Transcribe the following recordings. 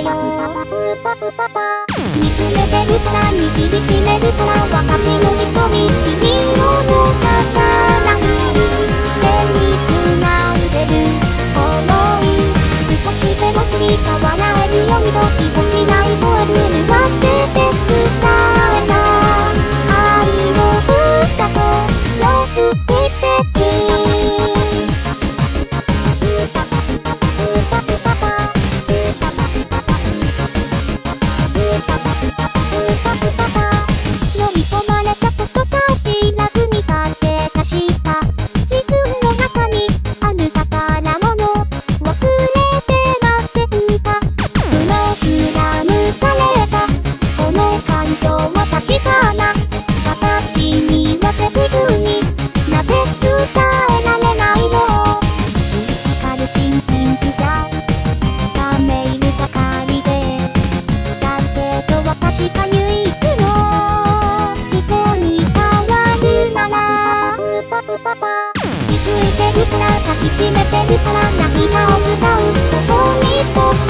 みよ見つめてるから握りしめるから私の瞳君を逃さない手につないでる想い。少しでも振り変わられるようにといつのに変わるなら。パづいてるから抱きしめてるから涙を歌う。ここにそっ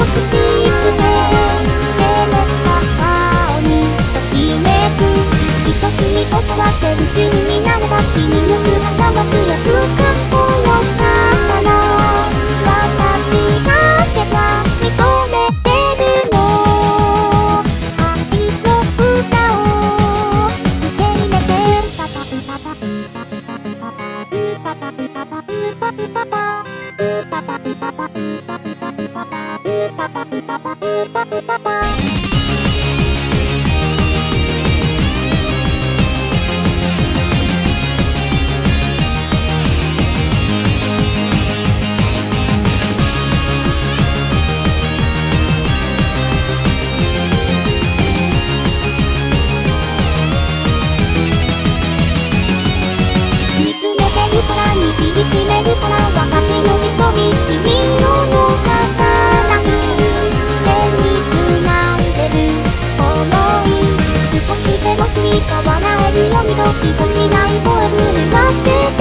Bye. 時と違いボールりかせて